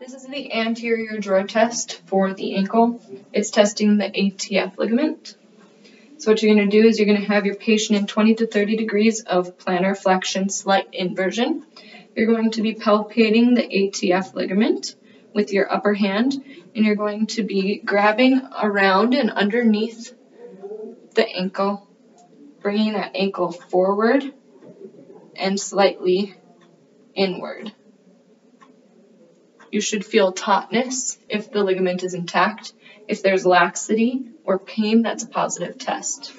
This is the anterior drawer test for the ankle. It's testing the ATF ligament. So what you're going to do is you're going to have your patient in 20 to 30 degrees of plantar flexion slight inversion. You're going to be palpating the ATF ligament with your upper hand and you're going to be grabbing around and underneath the ankle, bringing that ankle forward and slightly inward. You should feel tautness if the ligament is intact. If there's laxity or pain, that's a positive test.